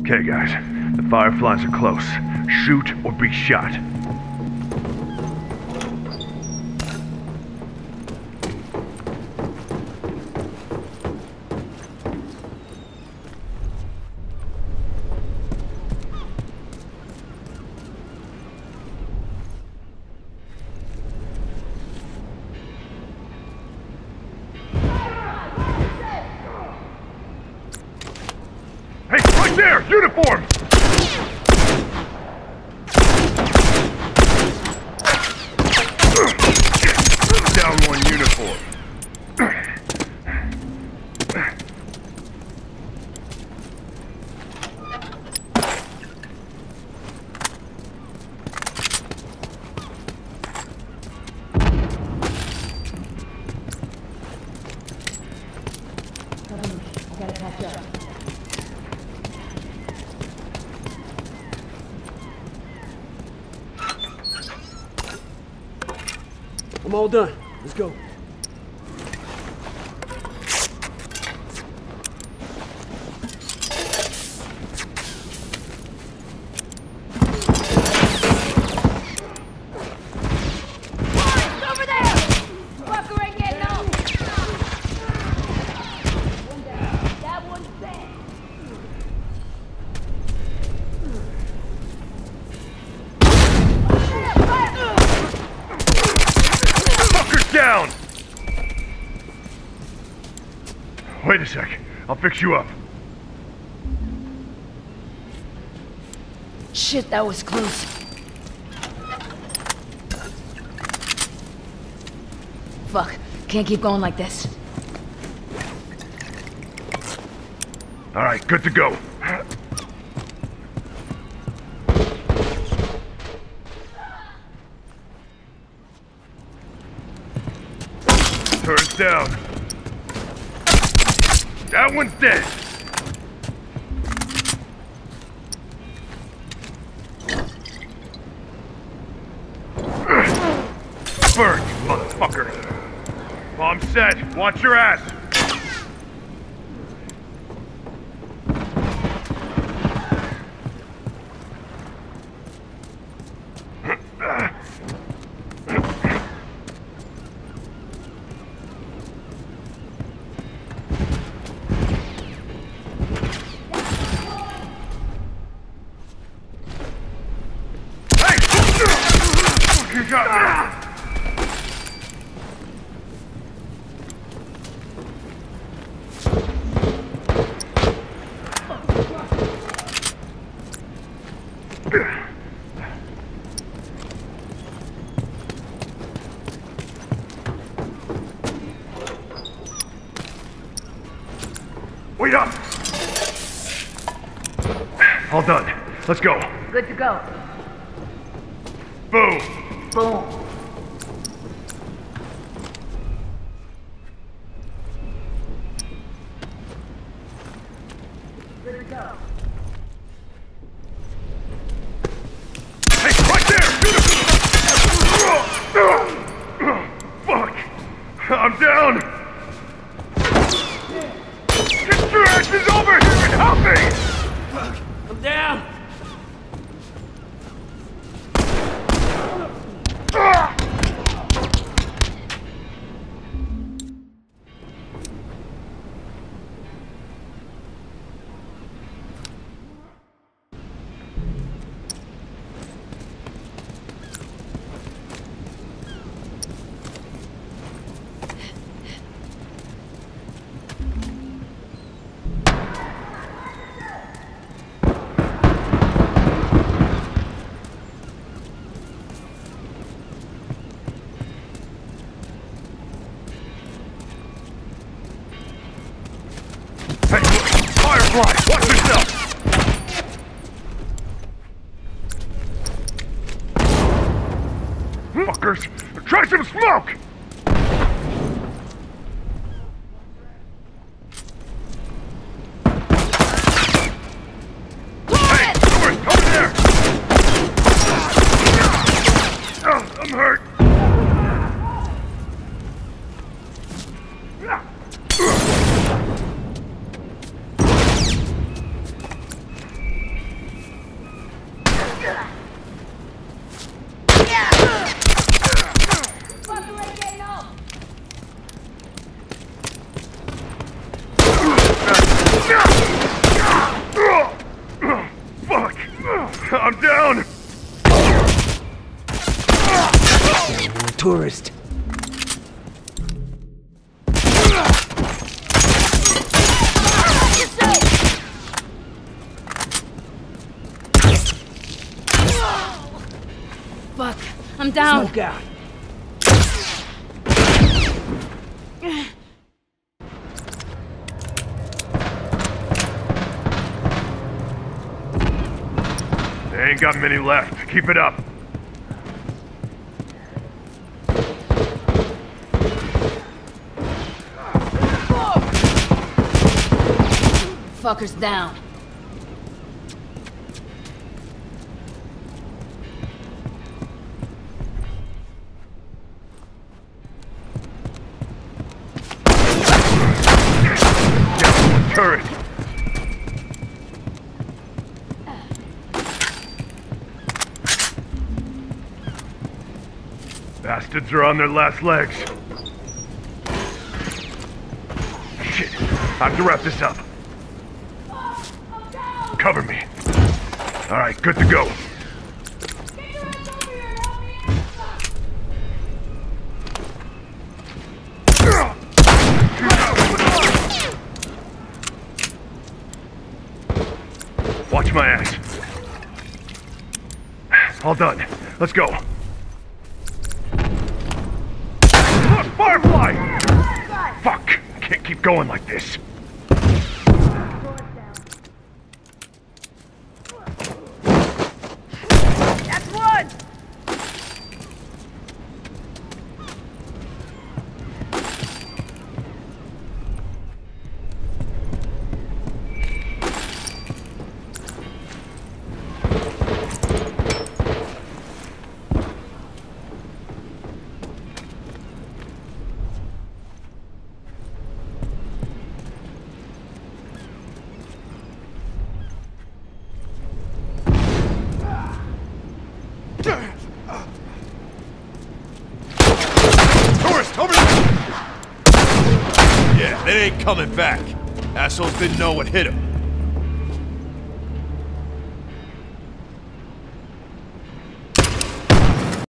Okay, guys. The Fireflies are close. Shoot or be shot. There! Uniform! Down one uniform. I gotta catch up. I'm all done. Let's go. over there! Fucker ain't getting up! That one's dead. Fuckers down! Wait a sec. I'll fix you up. Shit, that was close. Fuck. Can't keep going like this. Alright, good to go. Turns down. That one's dead. Burn, you motherfucker. Bomb set. Watch your ass. Fucking got me. Wait up! All done. Let's go. Good to go. Boom! Boom. Good to go. Hey, right there! Fuck! I'm down! Get your asses over here and help me! I'm down. Firefly, watch yourself! Fuckers! Try some smoke! Oh, I'm! Fucker ain't getting up. Fuck! I'm down! Turret. Fuck. I'm down. Smoke out. Ain't got many left. Keep it up. Fucker's down. Turret! Are on their last legs. Shit. I have to wrap this up. Cover me. Alright, good to go. Watch my ass. All done. Let's go. Look, Firefly! Fuck! I can't keep going like this. That's one! Turret, over ain't coming back. Assholes didn't know what hit them.